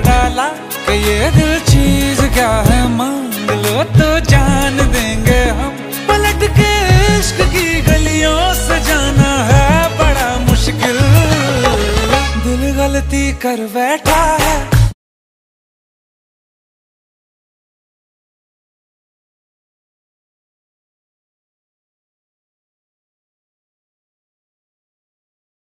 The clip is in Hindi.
डाला कि ये दिल चीज़ क्या है? मांग लो तो जान देंगे हम। पलट के इश्क की गलियों से जाना है, बड़ा मुश्किल। दिल गलती कर बैठा है।